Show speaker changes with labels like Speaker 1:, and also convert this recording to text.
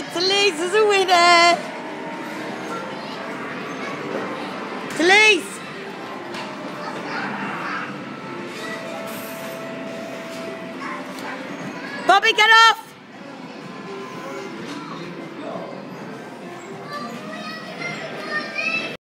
Speaker 1: right, Talise is a winner. Talise. Bobby, get off.